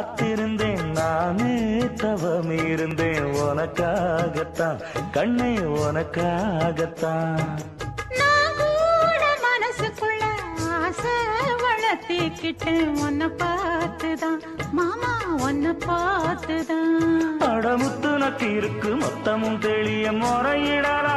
காத்திருந்தேன் நானே தவம் இருந்தேன் உனக்காகத்தான் கண்ணை உனக்காகத்தான். மனசுக்குள்ள ஆசை வளர்த்திக்கிட்டேன். உன்னை பார்த்துதான் மாமா உன்னை பார்த்துதான். படமுத்து நக்கு இருக்கு மொத்தமும் தெளிய முறையிடலாம்.